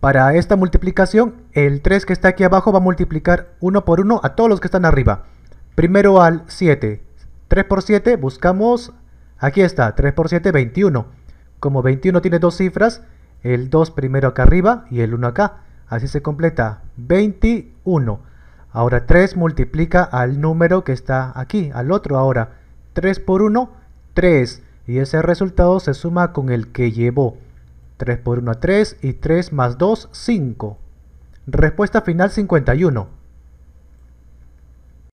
Para esta multiplicación, el 3 que está aquí abajo va a multiplicar 1 por 1 a todos los que están arriba. Primero al 7. 3 por 7, buscamos... Aquí está, 3 por 7, 21. Como 21 tiene dos cifras, el 2 primero acá arriba y el 1 acá. Así se completa 21. Ahora 3 multiplica al número que está aquí, al otro ahora. 3 por 1, 3. Y ese resultado se suma con el que llevó. 3 por 1, 3 y 3 más 2, 5. Respuesta final 51.